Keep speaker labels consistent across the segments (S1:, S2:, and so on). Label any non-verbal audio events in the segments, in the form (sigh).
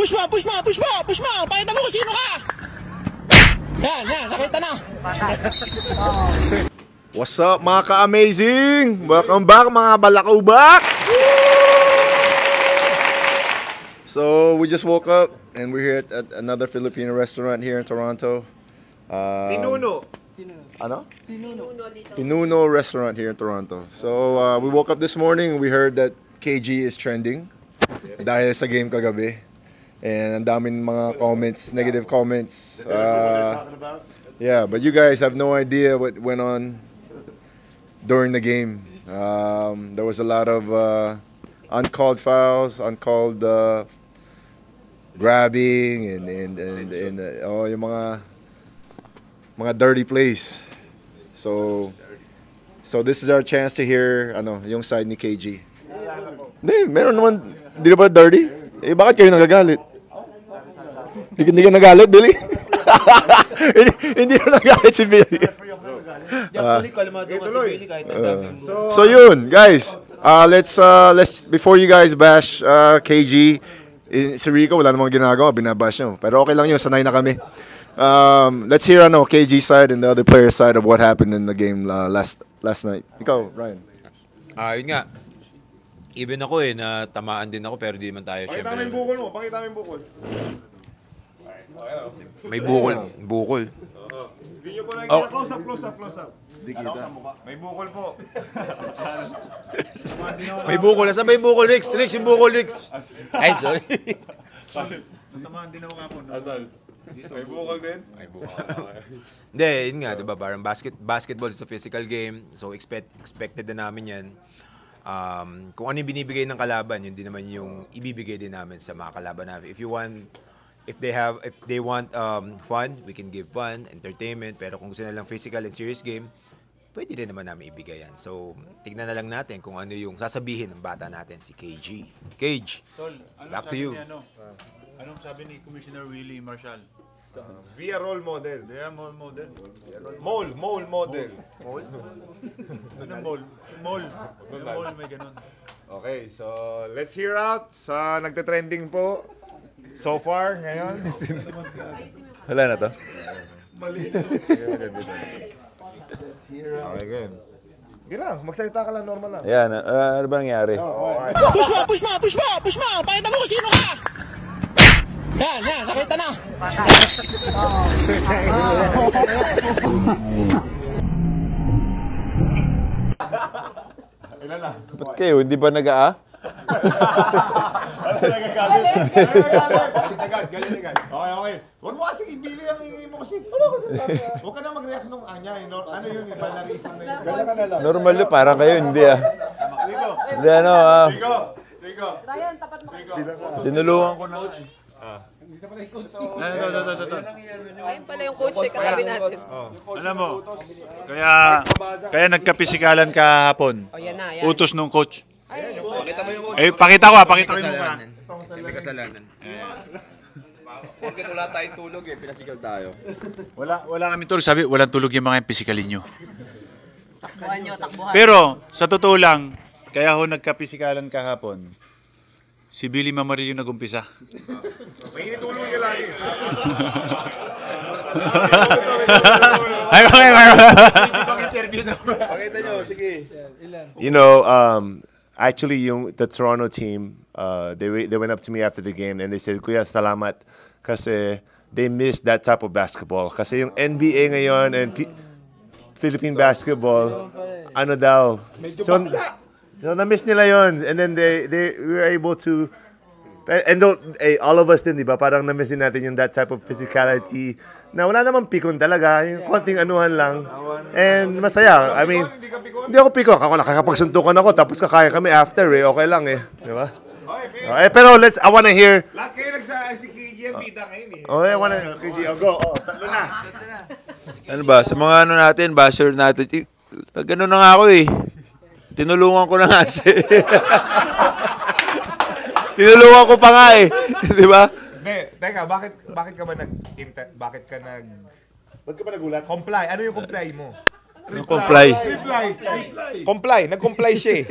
S1: Push mo, push mo, push mo, push mo. Pakita mo kung sino ka. Yan, yan, nakita na.
S2: What's up mga ka-amazing? Welcome back mga balakaubak! So we just woke up and we're here at, at another Filipino restaurant here in Toronto. Um,
S3: Pinuno.
S2: Ano? Pinuno restaurant here in Toronto. So uh, we woke up this morning and we heard that KG is trending dahil sa game kagabi. And ang daming mga comments, negative comments. Uh, yeah, but you guys have no idea what went on during the game. Um, there was a lot of uh, uncalled fouls, uncalled uh, grabbing, and and and, and uh, oh, yung mga mga dirty plays. So so this is our chance to hear ano yung side ni KG. Hindi, meron naman, di na ba dirty? Eh, bakit kayo nagagalit? Hindi, hindi ka nagalit, Billy? (laughs) hindi, hindi na nagalit si Billy. So yun, guys. Uh, let's uh, let's before you guys bash uh, KG, eh, si Rico wala namang ginagawa, binabash nyo. Pero okay lang yun, sanay na kami. Um, let's hear ano KG side and the other player side of what happened in the game uh, last last night. Ikaw, Ryan.
S4: Ah, yun nga. Even ako eh, na tamaan din ako pero di man tayo
S3: Pakita mo yung bukol mo. Pakita mo yung bukol.
S4: May bukol. Bukol.
S3: Video po lang.
S4: Oh.
S3: Close up, close up, close up. Di kita. May bukol po.
S4: May bukol. Nasaan ba yung bukol, Rix? Rix, yung bukol, Rix. Ay, sorry.
S3: Sasamahan din ako nga po. Asal. May bukol din?
S4: May bukol. Hindi, yun nga, di ba? Parang basket, basketball is a physical game. So, expect, expected na namin yan. Um, kung ano yung binibigay ng kalaban, yun din naman yung ibibigay din namin sa mga kalaban namin. If you want, if they have, if they want um, fun, we can give fun, entertainment. Pero kung gusto nilang physical and serious game, pwede rin naman namin ibigay yan. So, tignan na lang natin kung ano yung sasabihin ng bata natin, si KG. Cage,
S5: Tol, anong
S4: Back to
S5: sabi
S4: you.
S5: Ni, ano? Anong sabi ni Commissioner Willie Marshall?
S3: Be a role model.
S5: They are mole model.
S3: Mole, mole model.
S5: Anong mole? Mole. Yung mole may ganun.
S3: Okay, so let's hear out sa nagte-trending po so far ngayon.
S2: Wala na to?
S3: Okay, good. Lang, magsalita ka lang normal lang.
S2: Yan, uh, ano ba nangyari?
S1: Push mo, push mo, push mo, push mo. Pakita mo kung sino ka. Yan, yan, nakita na.
S2: Ba't kayo, hindi ba nag-a? (laughs)
S3: Galit agad, galit agad. Okay, okay. Huwag mo kasi ibili ang ingay mo kasi. Ano kasi sabi? Huwag ka na mag-react nung anya. eh, no? Ano yun, iba na reason na yun. Galit ka na lang.
S2: Normal yun, parang kayo, hindi ah.
S3: Rico,
S2: Hindi ano, ah.
S3: Rico, Rico.
S6: Ryan, tapat mo kayo.
S2: Tinulungan ko na.
S5: Ano, ito, ito, ito, ito.
S6: Ayun pala yung coach eh, katabi natin.
S5: Alam mo, kaya, kaya nagkapisikalan kahapon.
S6: O yan na, yan.
S5: Utos nung coach.
S6: Ay,
S5: Eh, pakita ko ah, pakita ko yung mukha.
S4: May kasalanan.
S5: Wala, wala kami tulog. Sabi, walang tulog yung mga yung pisikalin nyo.
S6: takbuhan nyo, takbuhan.
S5: Pero, sa totoo lang, kaya ho nagkapisikalan kahapon, si Billy Mamaril yung nagumpisa.
S3: Tulong niya lagi. (laughs)
S5: Ay, okay, okay.
S7: You know, um, actually, yung the Toronto team, uh, they they went up to me after the game and they said, "Kuya, salamat," kasi they missed that type of basketball. Kasi yung NBA ngayon and P- Philippine basketball, ano daw? So, so na-miss nila yon and then they they we were able to and, and don't, eh, all of us din, di ba? Parang na-miss din natin yung that type of physicality na wala namang pikon talaga. Yung konting anuhan lang. And masaya. I mean, hindi ako pikon. Ako nakakapagsuntukan ako tapos kakain kami after eh. Okay lang eh. Di ba? Eh, pero let's, I wanna hear,
S3: Lahat kayo nagsa si KG ang bida ngayon eh.
S7: oh, I wanna, KG, oh, go. Oh, tatlo na.
S8: Ano ba, sa mga ano natin, basher natin, ganun na nga ako eh. Tinulungan ko na nga siya. (laughs) Tinulungan ko pa nga eh. (laughs) Di ba?
S3: Hindi, teka, bakit bakit ka ba nag bakit ka nag
S7: Ba't ka ba nagulat?
S3: comply? Ano yung comply mo?
S8: Comply.
S3: Comply. Nag-comply siya eh.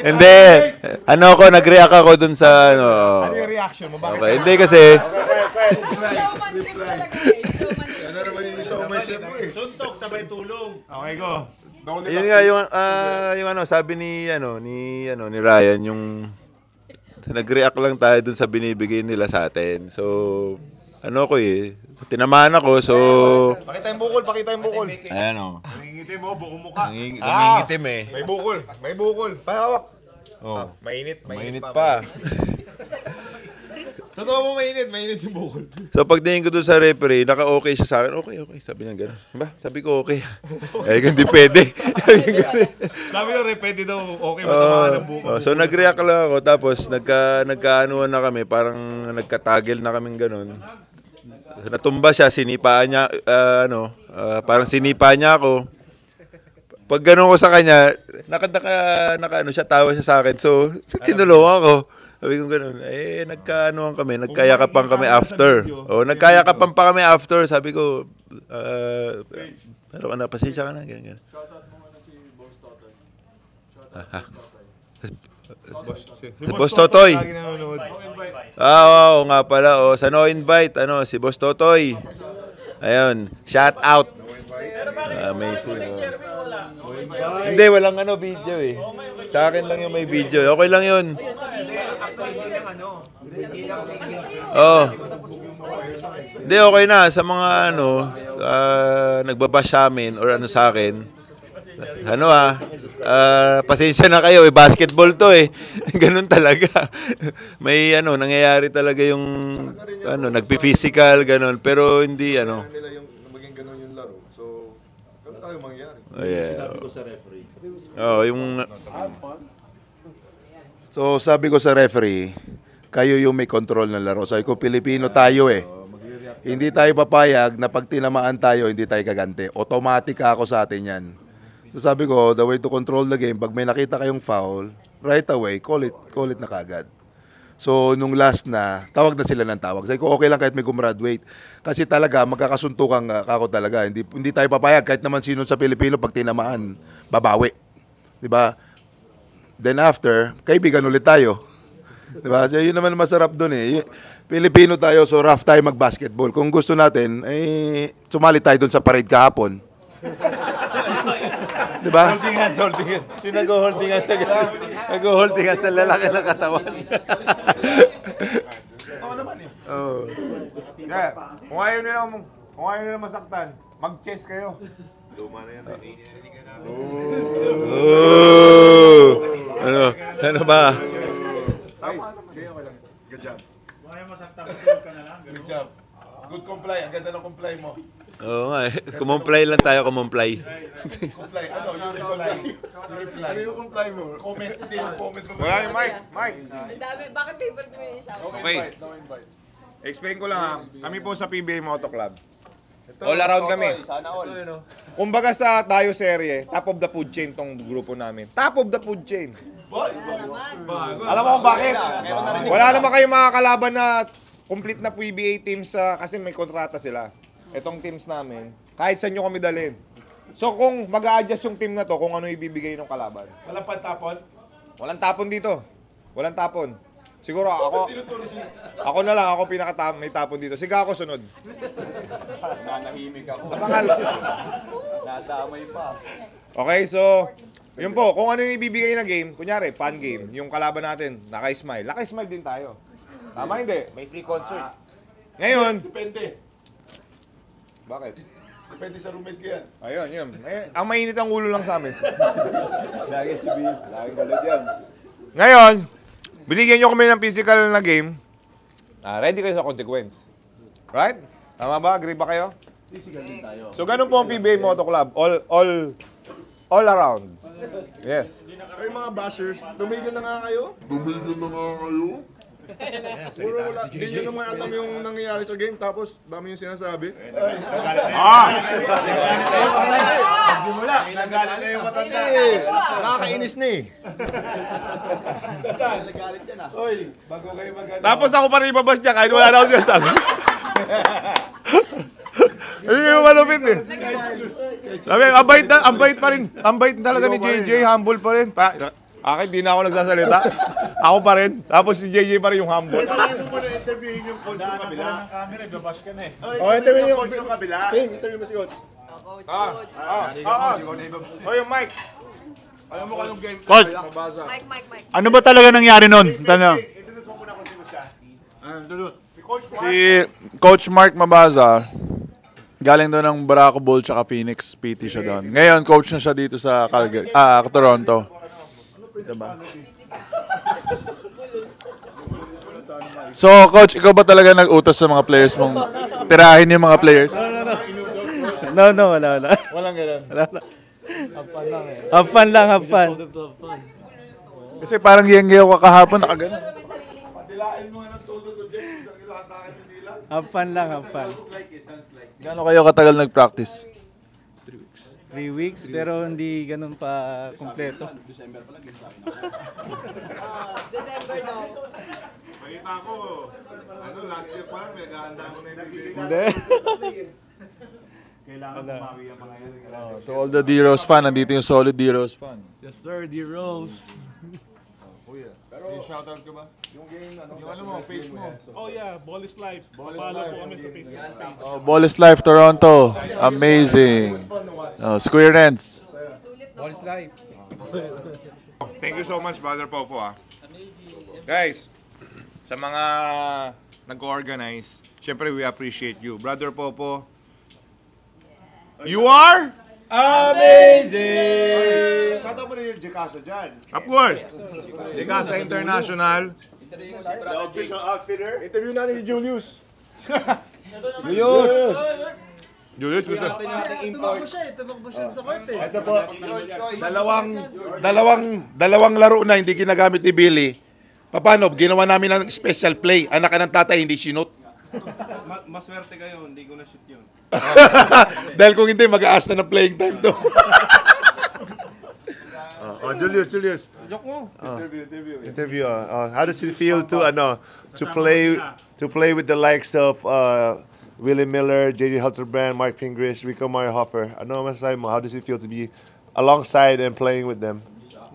S8: Hindi. Ano ako, nag-react ako dun sa ano.
S3: Ano yung reaction mo? Bakit?
S8: Okay, hindi kasi
S6: talaga eh.
S5: Suntok, sabay tulong.
S3: Okay, go.
S8: yun nga yung ah, yung ano sabi ni ano ni ano ni Ryan yung (laughs) nag-react lang tayo dun sa binibigay nila sa atin. So ano ko eh, tinamaan ako so
S3: Pakita yung bukol, pakita yung bukol.
S8: ayan oh.
S3: Nangingitim mo, buong mukha.
S8: Nangingi- Nangingitim eh.
S3: May bukol, may bukol. Pahawak.
S8: Oh.
S3: Mainit,
S8: Mainit pa. (laughs)
S3: Totoo mo mainit, mainit yung bukol. (laughs)
S8: So pagtingin ko doon sa referee, naka-okay siya sa akin. Okay, okay. Sabi niya gano'n. Ba? Sabi ko okay. (laughs) eh, hindi pwede. Sabi
S3: nyo, pwede (laughs) daw okay matamaan ng bukol.
S8: So nag-react lang ako tapos nagka nagkaanuan na kami, parang nagkatagel na kaming ganun. Natumba siya, sinipaan niya ah, ano, ah, parang sinipa niya ako. Pag ganun ko sa kanya, naka, naka, naka ano siya, tawa siya sa akin. So, tinulungan ko. Sabi ko ganun, eh, nagkaanuan kami, nagkayakapan kami after. O, nagkayakapan pa kami after. Sabi ko, ah, pero ka na, pasensya ka na, ganyan, ganyan. Ah,
S3: Si
S8: Boss Totoy.
S3: Lagi nanonood.
S8: Ah, oo nga pala. Oh, sa no invite, ano, si Boss Totoy. Ayun, shout out. Amazing. oh. Hindi, walang ano video eh. Sa akin lang yung may video. Okay lang yun. Oh. Hindi, okay na. Sa mga ano, ah, nagbabash sa amin or ano sa akin, ano ah, ah, pasensya na kayo, eh, basketball to eh. (laughs) Ganun talaga. May ano, nangyayari talaga yung, ano, nagpi-physical, ganun. Pero hindi, ano.
S2: nila yung maging ganun yung laro. So, ganun tayo mangyari.
S8: Oh, yeah. Oh, yung,
S9: So sabi ko sa referee, kayo yung may control ng laro. Sabi ko, Pilipino tayo eh. Hindi tayo papayag na pag tinamaan tayo, hindi tayo kaganti. Automatic ako sa atin yan. So sabi ko, the way to control the game, pag may nakita kayong foul, right away, call it, call it na kagad. So, nung last na, tawag na sila ng tawag. Sabi ko, okay lang kahit may gumraduate. Kasi talaga, magkakasuntukan ako talaga. Hindi, hindi tayo papayag kahit naman sino sa Pilipino pag tinamaan, babawi. Ba? Then after, kaibigan ulit tayo. Di ba? So, yun naman masarap doon eh. Pilipino tayo, so rough tayo mag-basketball. Kung gusto natin, eh, sumali tayo doon sa parade kahapon. (laughs) Di ba?
S8: holding hands, holding hands. Yung nag-holding hands sa nag-holding hands sa lalaki ng katawan. (laughs) oh.
S3: Yeah. Kung ayaw nila, kung ayaw nila masaktan, mag-chess kayo.
S8: Oh. Ano? Ano ba?
S2: Good job.
S5: Kaya masaktan ka na lang.
S2: Good job. Good comply. Ang ganda ng comply mo.
S8: Oo nga eh. Kumumply lang tayo, kumumply.
S2: Comply. Ano? Yung reply. Yung reply. Ano yung comply mo? Comment. Hindi yung comment mo.
S3: Wala yung mic. Mic.
S6: Ang dami. Bakit favorite mo yung shout?
S3: Okay. Explain ko lang ha. Kami po sa PBA Moto Club. All around kami.
S2: Sana all.
S3: Kumbaga sa tayo serye, top of the food chain tong grupo namin. Top of the food chain. Alam mo kung bakit? Wala naman kayong mga kalaban na complete na PBA teams sa kasi may kontrata sila. Itong teams namin, kahit saan nyo kami dalhin. So kung mag adjust yung team na to, kung ano ibibigay ng kalaban.
S2: Walang pantapon?
S3: Walang tapon dito. Walang tapon. Siguro ako, ako na lang, ako pinaka may tapon dito. Sige ako sunod. (laughs)
S2: Nanahimik ako.
S3: Napangal. (laughs)
S2: Nadamay pa.
S3: Okay, so, yun po, kung ano yung ibibigay na game, kunyari, fun game, yung kalaban natin, naka-smile. Naka-smile din tayo. Tama hindi? May free concert. Ngayon,
S2: Depende.
S3: bakit?
S2: Depende sa roommate ko yan.
S3: Ayun, yun. Eh, ang mainit ang ulo lang sa amin. (laughs)
S2: Lagi si Bill. Lagi galit yan.
S3: Ngayon, binigyan nyo kami ng physical na game. Ah, ready kayo sa consequence. Right? Tama ba? Agree ba kayo?
S2: Physical din tayo.
S3: So, ganun po ang PBA Moto Club. All, all, all around. Yes.
S2: Ay mga bashers, tumigil na nga kayo. Tumigil na nga kayo. Puro wala, hindi nyo naman alam yung nangyayari sa game, tapos dami yung sinasabi. Simula.
S3: Nagalit na yung matanda.
S2: Nakakainis na eh. Saan? Oy, bago kayo mag
S3: Tapos ako pa rin ibabas niya kahit wala na ako sinasabi. (laughs) Ayun yung malupit eh. Sabi, ang bait, ang bait pa rin. Ang bait talaga ni JJ, humble pa rin. Pa, akin, di na ako nagsasalita. (laughs) ako pa rin. Tapos si JJ pa rin yung humble.
S2: interviewin yung coach mo kabila.
S5: camera, babash ka na eh.
S2: Oh, interview yung coach mo kabila. Interview mo si coach.
S6: Coach,
S3: Ah,
S6: coach.
S3: ah, ah, ah. O yung mic. Alam mo kung anong game?
S5: Coach,
S6: Mike, Mike, Mike.
S5: ano ba talaga nangyari nun? Tanong.
S10: Si Coach Mark Mabaza, galing doon ng Barako Bull tsaka Phoenix, PT siya doon. Ngayon, coach na siya dito sa Calgary, ah, Toronto. Diba? (laughs) So, coach, ikaw ba talaga nag-utos sa mga players mong tirahin yung mga players?
S11: No, no, wala, wala.
S10: Walang ganun.
S11: Wala, wala. Have fun lang, have fun.
S10: Kasi parang yengge ako kahapon, nakaganon.
S11: Have fun lang, have fun.
S10: Gano'n kayo katagal nag-practice?
S11: Three weeks, pero hindi ganun pa kumpleto.
S6: Oh, December daw.
S3: Balita ko, ano, last year pa lang, may gahanda mo na yung
S11: Hindi. (laughs)
S5: Kailangan bumawi ang mga yan.
S10: Oh, to all the D-Rose fan, nandito yung solid D-Rose fan.
S11: Yes, sir, D. Rose.
S10: Shoutout ka ba?
S2: Yung game, ano,
S10: Yung ano mo, page mo.
S12: Oh yeah, Ball is Life. Follow po kami sa Facebook page.
S10: Oh, Ball is Life Toronto. Amazing. Oh, Square Ends.
S3: Thank you so much, Brother Popo, ah. Guys, sa mga nag-organize, syempre we appreciate you. Brother Popo, you are?
S2: Amazing! Mo Jacasa dyan.
S3: Of course. Dicasa International.
S2: The official outfitter. Interview natin si Julius. (laughs)
S3: Julius! Julius, gusto.
S11: Tumakbo siya eh, tumakbo siya sa court eh.
S9: Ito po, dalawang, dalawang, dalawang laro na hindi ginagamit ni Billy. Paano? Ginawa namin ng special play. Anak ka ng tatay, hindi sinut.
S12: Maswerte kayo, hindi ko na shoot yun. (laughs)
S9: Dahil kung hindi, mag-aas na ng playing time to. (laughs)
S2: Oh, Julius, Julius.
S12: Joke mo.
S2: Interview, interview.
S7: interview. Uh, uh, how does it feel to ano to play to play with the likes of uh, Willie Miller, JJ Hutzelbrand, Mark Pingris, Rico Meyerhofer? Ano masasabi mo? How does it feel to be alongside and playing with them?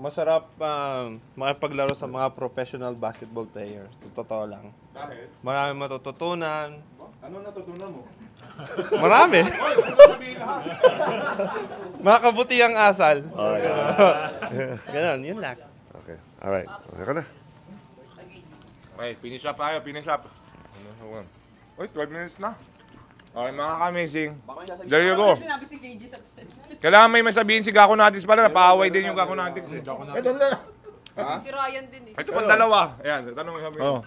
S12: Masarap um, makipaglaro sa mga professional basketball players. Totoo lang. Marami matututunan.
S2: Ano natutunan mo?
S12: Marami. mga kabutihang asal. Ganon, yun lang.
S7: Okay. All right. Okay ka na.
S3: Okay, finish up tayo, finish up. Uy, 12 minutes na. Okay, mga ka-amazing. There you go. Kailangan may masabihin si Gako Natis pala, napaaway din yung Gako Natis. Eh.
S6: Si Ryan din eh.
S3: Ito pa dalawa. Ayan, tanong sabi.
S4: Oh.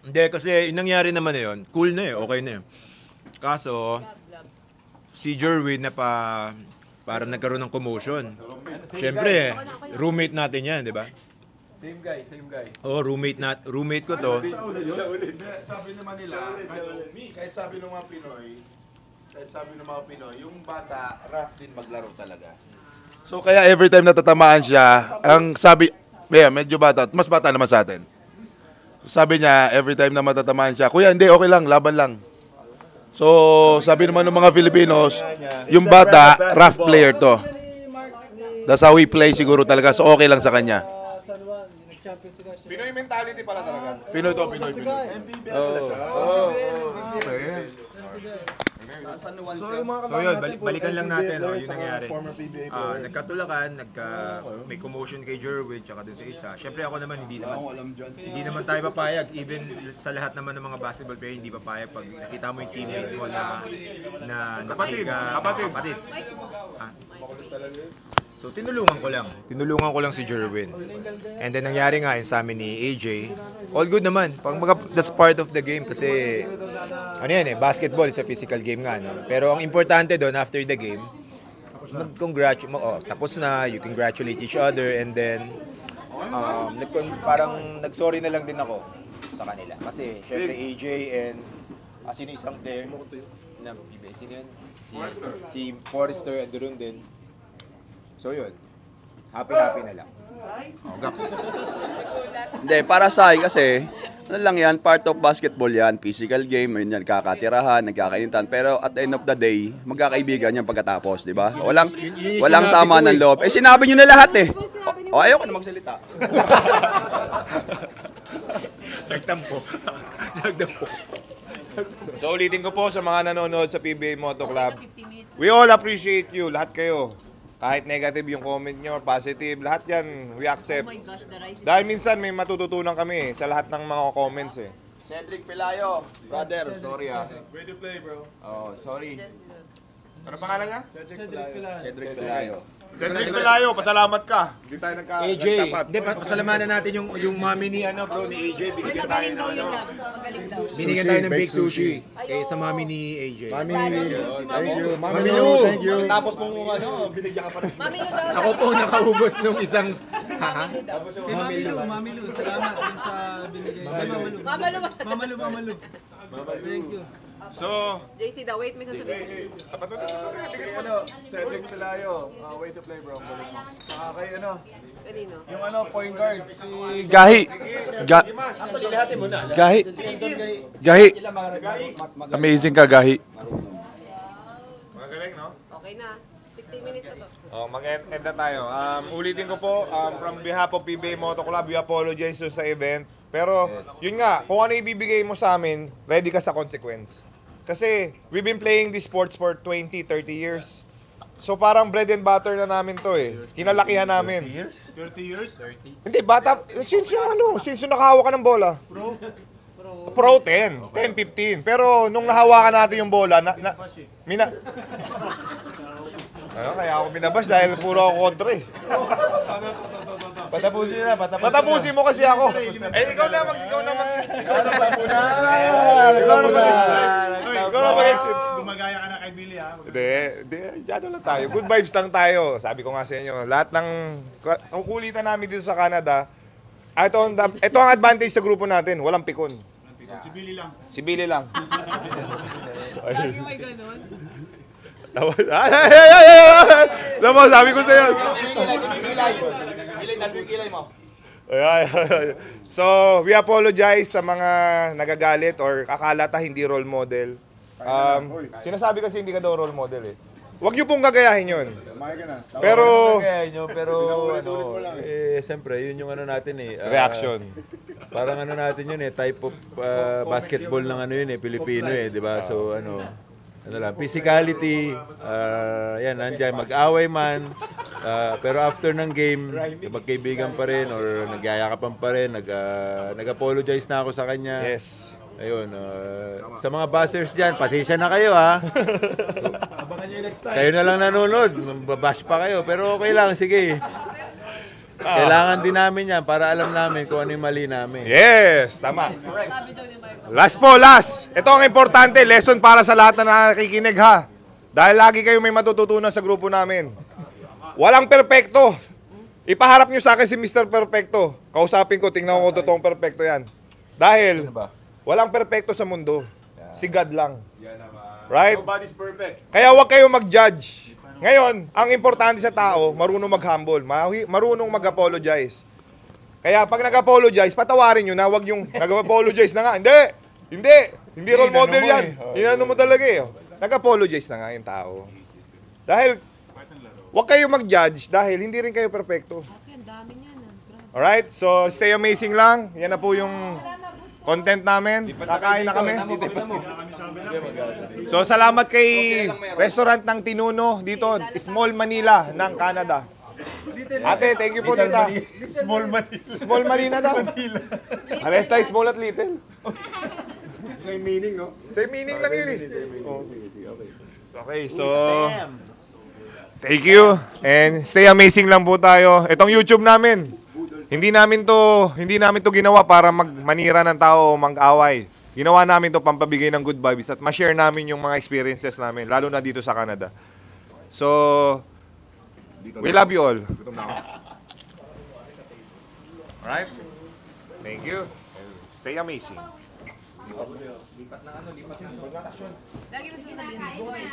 S4: Hindi, kasi yung nangyari naman na yun, cool na eh, okay na eh. Kaso, si Jerwin na pa, parang nagkaroon ng commotion. Siyempre, roommate natin yan, di ba?
S12: Same guy, same guy.
S4: Oh, roommate nat roommate ko to.
S2: Sabi naman nila, kahit, kahit sabi ng mga Pinoy, kahit sabi ng mga Pinoy, yung bata, rough din maglaro talaga.
S9: So kaya every time natatamaan siya, ang sabi, yeah, medyo bata, mas bata naman sa atin. Sabi niya, every time na matatamaan siya, Kuya, hindi, okay lang, laban lang. So, sabi naman ng mga Filipinos, yung bata, rough player to. That's how he play siguro talaga, so okay lang sa kanya.
S11: Siya.
S3: Pinoy mentality pala talaga.
S2: Pinoy to, Pinoy, Pinoy.
S3: So, yung mga
S4: So yun, bali- balikan lang natin oh, yung nangyari.
S2: Former PBA
S4: Ah, nagkatulakan, nagka may commotion kay Jerwin tsaka dun sa isa. Syempre ako naman hindi naman hindi naman tayo papayag even sa lahat naman ng mga basketball player hindi papayag pag nakita mo yung teammate mo na na
S3: Kapatid, kapatid.
S4: kapatid. Ah. So tinulungan ko lang. Tinulungan ko lang si Jerwin. And then nangyari nga yun sa amin ni AJ. All good naman. Pag mga, that's part of the game kasi ano yan eh, basketball is a physical game nga. No? Pero ang importante doon after the game, mag-congratulate, oh, tapos na, you congratulate each other and then um, nag parang nag-sorry na lang din ako sa kanila. Kasi syempre AJ and ah, sino isang player na sino yun? Si, si Forrester and Durun din. So yun, happy-happy na lang. Oh, Gax.
S12: Hindi, para sa akin kasi,
S13: ano lang yan, part of basketball yan, physical game, yun yan, kakatirahan, nagkakainitan. Pero at the end of the day, magkakaibigan yan pagkatapos, di ba? Walang, walang sama ng loob. Eh, sinabi nyo na lahat eh. O, o ayoko na magsalita.
S3: Nagtampo. Nagtampo. So ulitin ko po sa mga nanonood sa PBA Moto Club. We all appreciate you, lahat kayo. Kahit negative yung comment nyo, positive, lahat yan, we accept.
S6: Oh my gosh, the rice is
S3: Dahil minsan may matututunan kami eh, sa lahat ng mga comments eh.
S13: Cedric Pelayo, brother, sorry ah.
S10: Way to play, bro.
S13: Oh, sorry.
S3: Ano pangalan niya?
S10: Cedric Pelayo.
S13: Cedric Pelayo.
S3: Cedric Pelayo, pasalamat ka. Hindi tayo nagka
S4: AJ, hindi, pa- pasalamanan natin yung, yung mami ni, ano, bro, ni AJ. Binigyan tayo
S6: magaling
S4: ng, ano, binigyan tayo ng baked sushi. Kay sa mami ni AJ.
S2: Mami, thank you. Mami, Lu, thank you.
S13: Tapos mong ano, binigyan ka pa rin.
S6: Mami Lu daw.
S4: Ako po nakaubos nung isang...
S11: Kay Mami Lu, Mami Lu, salamat din sa binigay. Mama Lu.
S6: Mama Lu.
S11: Mama Lu, Mama Lu. Thank you.
S3: So,
S6: JC daw, wait, may sasabihin.
S10: Ano, Cedric Pelayo. Uh, way to play, bro. Mo. Ah, kay ano,
S6: Kanino?
S10: yung ano, point guard, si Gahi. Ga Gahi. Gahi. Amazing ka, Gahi.
S3: magaling no?
S6: Okay na. 60 minutes na to.
S3: Oh, mag-end na tayo. Um, ulitin ko po, um, from behalf of PBA Moto Club, we apologize sa event. Pero, yun nga, kung ano ibibigay mo sa amin, ready ka sa consequence. Kasi, we've been playing this sports for 20, 30 years. So, parang bread and butter na namin to eh. Kinalakihan namin.
S5: 30 years? 30.
S3: Hindi, bata, since yung ano, since yung nakahawak ka ng bola. Pro? Pro 10, 10, 15. Pero, nung nahawakan natin yung bola, na, na, mina, (laughs) ano, kaya ako binabas dahil puro ako kontra eh.
S8: Patapusin na, patapusin
S3: Patapusin mo kasi ako. Eh, ikaw na mag ikaw na mag ikaw na mag Ikaw na mag Ikaw na mag
S5: Gumagaya ka na kay Billy ha.
S3: Hindi, hindi, dyan lang tayo. Good vibes lang tayo. Sabi ko nga sa inyo, lahat ng ang kulitan namin dito sa Canada, ah, ito ang, ito ang advantage sa grupo natin, walang pikon.
S5: Si Billy lang.
S3: Si Billy lang.
S6: Lagi may ganun.
S3: Tapos, ay, ay, ay, ay, ay! Tapos, sabi ko sa'yo. Ay, ay, ay. So, we apologize sa mga nagagalit or akala ta hindi role model. Um, sinasabi kasi hindi ka daw role model eh. Huwag niyo pong gagayahin yun. Pero,
S8: nyo, pero (laughs) ano, eh, siyempre, yun yung ano natin eh. ah,
S3: Reaction. (laughs)
S8: parang ano natin yun eh, type of ah, basketball ng ano yun eh, Pilipino eh, di ba? So ano, ano lang, physicality, ah, yan, nandyan, mag-away man, ah, pero after ng game, magkaibigan pa rin or nagyayakapan pa rin, nag, ah, nag-apologize na ako sa kanya.
S3: Yes.
S8: Ayun, ah, sa mga buzzers dyan, pasensya na kayo ha. Kayo na lang nanonood, babash pa kayo, pero okay lang, sige. Kailangan din namin yan para alam namin kung ano yung mali namin.
S3: Yes, tama. Last po, last. Ito ang importante, lesson para sa lahat na nakikinig ha. Dahil lagi kayo may matututunan sa grupo namin. Walang perpekto. Ipaharap nyo sa akin si Mr. Perfecto. Kausapin ko, tingnan ko kung totoong perfecto yan. Dahil, walang perpekto sa mundo. Si God lang. Right?
S2: Nobody's perfect.
S3: Kaya huwag kayo mag-judge. Ngayon, ang importante sa tao, marunong mag-humble, marunong mag-apologize. Kaya pag nag-apologize, patawarin nyo na, wag yung nag-apologize na nga. Hindi! Hindi! Hindi role model yan. Inano mo talaga eh. Nag-apologize na nga yung tao. Dahil, wag kayo mag-judge dahil hindi rin kayo perfecto.
S6: Ah.
S3: Alright? So, stay amazing lang. Yan na po yung content namin. Kakain na kami. (laughs) So, salamat kay restaurant ng Tinuno dito, Small Manila ng Canada. Ate, thank you po tita.
S2: Small Manila.
S3: Small Manila daw. Pares tayo small at little.
S2: Same meaning, no?
S3: Same meaning lang yun eh. Okay, so... Thank you. And stay amazing lang po tayo. Itong YouTube namin. Hindi namin to, hindi namin to ginawa para magmanira ng tao o mag-away. Ginawa namin to pampabigay ng good vibes at ma-share namin yung mga experiences namin, lalo na dito sa Canada. So, we love you all. Alright? Thank you. And stay amazing.
S6: Lagi mo sasabihin, boy.